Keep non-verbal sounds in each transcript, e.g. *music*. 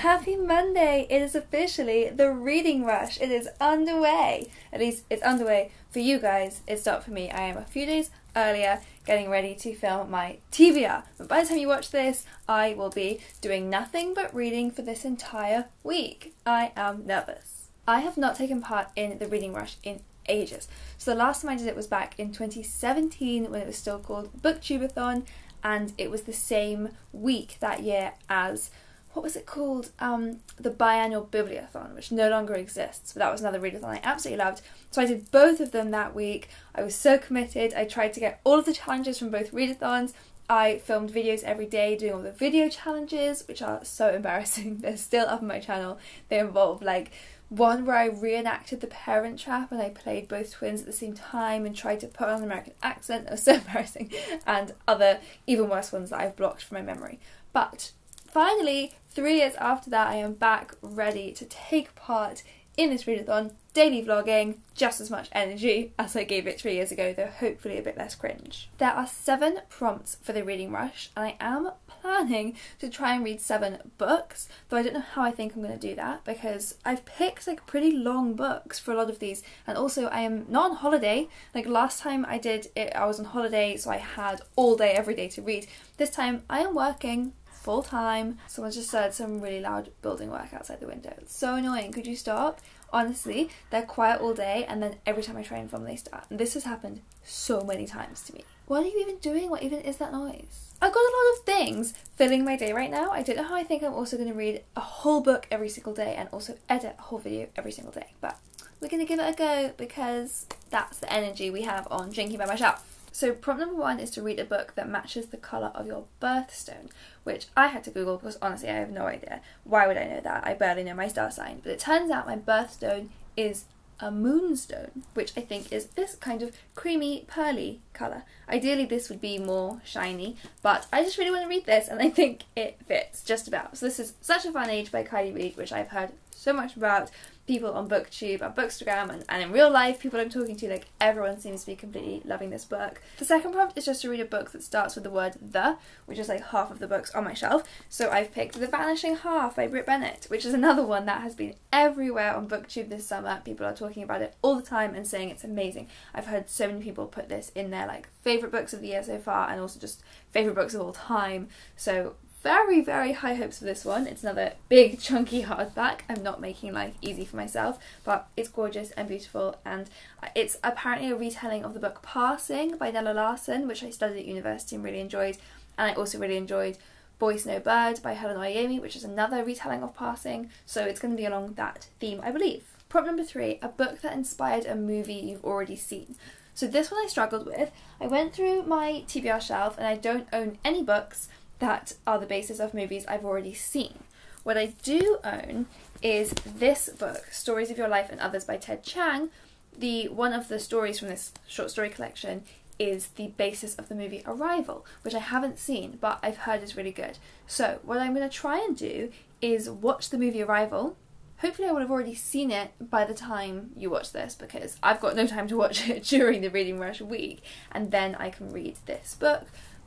Happy Monday! It is officially the reading rush. It is underway. At least it's underway for you guys. It's not for me. I am a few days earlier getting ready to film my TBR. But by the time you watch this, I will be doing nothing but reading for this entire week. I am nervous. I have not taken part in the reading rush in ages. So the last time I did it was back in 2017 when it was still called Booktubeathon and it was the same week that year as what was it called? Um, the biannual Bibliothon, which no longer exists, but that was another readathon I absolutely loved. So I did both of them that week. I was so committed. I tried to get all of the challenges from both readathons. I filmed videos every day doing all the video challenges, which are so *laughs* embarrassing. They're still up on my channel. They involve like one where I reenacted the Parent Trap and I played both twins at the same time and tried to put on an American accent. That was so *laughs* embarrassing. And other even worse ones that I've blocked from my memory. But finally, three years after that, I am back ready to take part in this readathon, daily vlogging, just as much energy as I gave it three years ago, though hopefully a bit less cringe. There are seven prompts for the reading rush, and I am planning to try and read seven books, though I don't know how I think I'm going to do that because I've picked like pretty long books for a lot of these, and also I am not on holiday. Like last time I did it, I was on holiday, so I had all day every day to read. This time I am working full time. Someone just said some really loud building work outside the window. It's so annoying. Could you stop? Honestly, they're quiet all day and then every time I try and film they start. And this has happened so many times to me. What are you even doing? What even is that noise? I've got a lot of things filling my day right now. I don't know how I think I'm also going to read a whole book every single day and also edit a whole video every single day. But we're going to give it a go because that's the energy we have on Drinking by My Shelf. So prompt number one is to read a book that matches the colour of your birthstone, which I had to Google because honestly I have no idea. Why would I know that? I barely know my star sign. But it turns out my birthstone is a moonstone, which I think is this kind of creamy, pearly colour. Ideally this would be more shiny, but I just really want to read this and I think it fits just about. So this is Such a Fun Age by Kiley Reid, which I've heard so much about people on booktube on bookstagram and, and in real life people i'm talking to like everyone seems to be completely loving this book. The second prompt is just to read a book that starts with the word the which is like half of the books on my shelf. So i've picked the vanishing half by brit bennett which is another one that has been everywhere on booktube this summer. People are talking about it all the time and saying it's amazing. I've heard so many people put this in their like favorite books of the year so far and also just favorite books of all time. So very, very high hopes for this one. It's another big, chunky hardback. I'm not making life easy for myself, but it's gorgeous and beautiful. And it's apparently a retelling of the book Passing by Nella Larsen, which I studied at university and really enjoyed. And I also really enjoyed Boy Snow Bird by Helen Oyeyemi, which is another retelling of Passing. So it's going to be along that theme, I believe. Prompt number three a book that inspired a movie you've already seen. So this one I struggled with. I went through my TBR shelf and I don't own any books that are the basis of movies I've already seen. What I do own is this book, Stories of Your Life and Others by Ted Chiang. The one of the stories from this short story collection is the basis of the movie Arrival, which I haven't seen but I've heard is really good. So, what I'm going to try and do is watch the movie Arrival. Hopefully, I would have already seen it by the time you watch this because I've got no time to watch it *laughs* during the reading rush week, and then I can read this book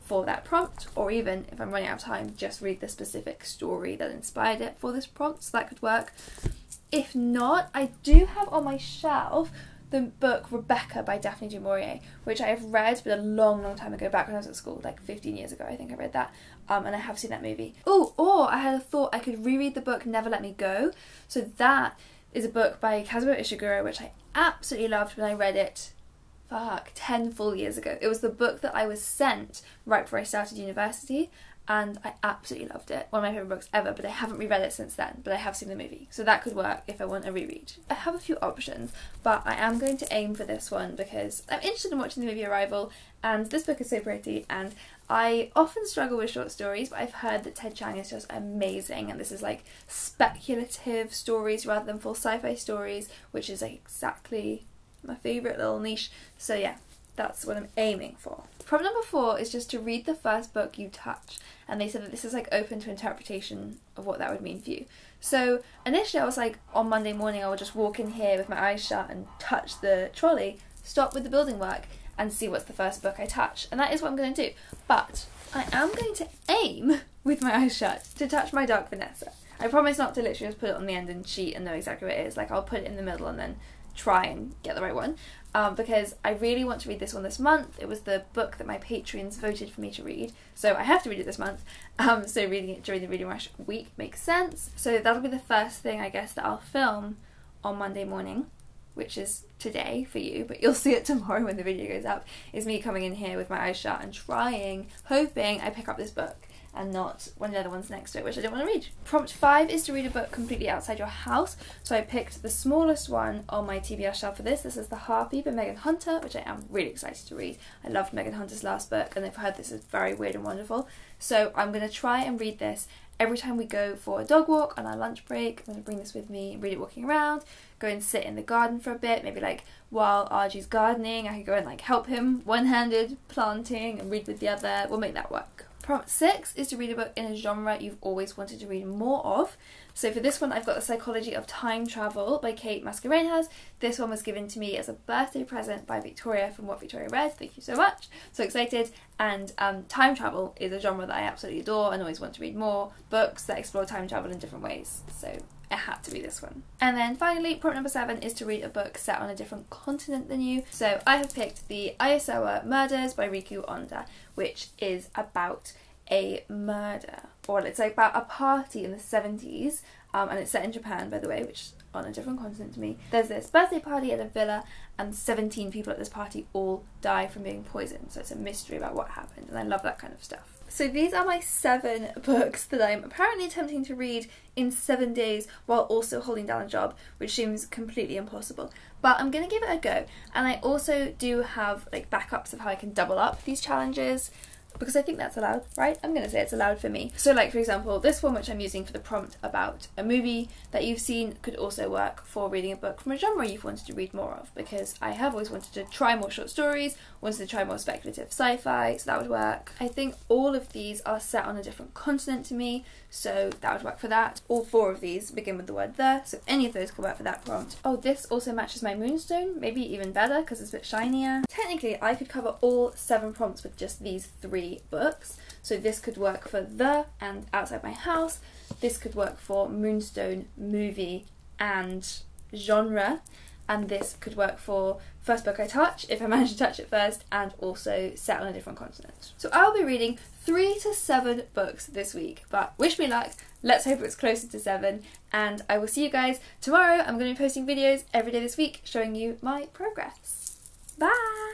for that prompt, or even if I'm running out of time, just read the specific story that inspired it for this prompt, so that could work. If not, I do have on my shelf the book Rebecca by Daphne du Maurier, which I have read but a long, long time ago, back when I was at school, like 15 years ago, I think I read that, um, and I have seen that movie. Oh, or I had a thought I could reread the book Never Let Me Go. So that is a book by Kazuo Ishiguro, which I absolutely loved when I read it fuck, 10 full years ago. It was the book that I was sent right before I started university, and I absolutely loved it. One of my favourite books ever, but I haven't reread it since then, but I have seen the movie. So that could work if I want a reread. I have a few options, but I am going to aim for this one because I'm interested in watching the movie Arrival, and this book is so pretty, and I often struggle with short stories, but I've heard that Ted Chiang is just amazing, and this is like speculative stories rather than full sci-fi stories, which is like exactly my favourite little niche. So yeah, that's what I'm aiming for. Problem number four is just to read the first book you touch. And they said that this is like open to interpretation of what that would mean for you. So initially I was like, on Monday morning I will just walk in here with my eyes shut and touch the trolley, stop with the building work and see what's the first book I touch. And that is what I'm going to do. But I am going to aim *laughs* with my eyes shut to touch my Dark Vanessa. I promise not to literally just put it on the end and cheat and know exactly what it is. Like I'll put it in the middle and then try and get the right one. Um, because I really want to read this one this month. It was the book that my patrons voted for me to read, so I have to read it this month. Um, so reading it during the Reading Rush week makes sense. So that'll be the first thing I guess that I'll film on Monday morning, which is today for you, but you'll *laughs* see it tomorrow when the video goes up. Is me coming in here with my eyes shut and trying, hoping I pick up this book and not one of the other ones next to it, which I don't want to read. Prompt five is to read a book completely outside your house. So I picked the smallest one on my TBR shelf for this. This is The Harpy by Megan Hunter, which I am really excited to read. I loved Megan Hunter's last book, and I've heard this is very weird and wonderful. So I'm going to try and read this every time we go for a dog walk on our lunch break. I'm going to bring this with me, read it walking around, go and sit in the garden for a bit, maybe like while Arjie's gardening, I could go and like help him one-handed planting and read with the other. We'll make that work. Prompt six is to read a book in a genre you've always wanted to read more of. So for this one, I've got The Psychology of Time Travel by Kate Mascarenhas. This one was given to me as a birthday present by Victoria from What Victoria Read. Thank you so much. So excited. And um, time travel is a genre that I absolutely adore and always want to read more. Books that explore time travel in different ways. So it had to be this one. And then finally, prompt number seven is to read a book set on a different continent than you. So I have picked the Aosawa Murders by Riku Onda, which is about a murder, or it's like about a party in the 70s, um, and it's set in Japan, by the way, which is on a different continent to me. There's this birthday party at a villa, and 17 people at this party all die from being poisoned. So it's a mystery about what happened, and I love that kind of stuff. So these are my seven *laughs* books that I'm apparently attempting to read in seven days while also holding down a job, which seems completely impossible. But I'm gonna give it a go. And I also do have like backups of how I can double up these challenges because I think that's allowed, right? I'm going to say it's allowed for me. So like for example, this one which I'm using for the prompt about a movie that you've seen could also work for reading a book from a genre you've wanted to read more of because I have always wanted to try more short stories, wanted to try more speculative sci-fi, so that would work. I think all of these are set on a different continent to me, so that would work for that. All four of these begin with the word the, so any of those could work for that prompt. Oh, this also matches my moonstone, maybe even better because it's a bit shinier. Technically, I could cover all seven prompts with just these books. So this could work for the and outside my house. This could work for moonstone, movie, and genre. And this could work for first book I touch, if I *laughs* manage to touch it first, and also set on a different continent. So I'll be reading three to seven books this week, but wish me luck. Let's hope it's closer to seven, and I will see you guys tomorrow. I'm going to be posting videos every day this week showing you my progress. Bye!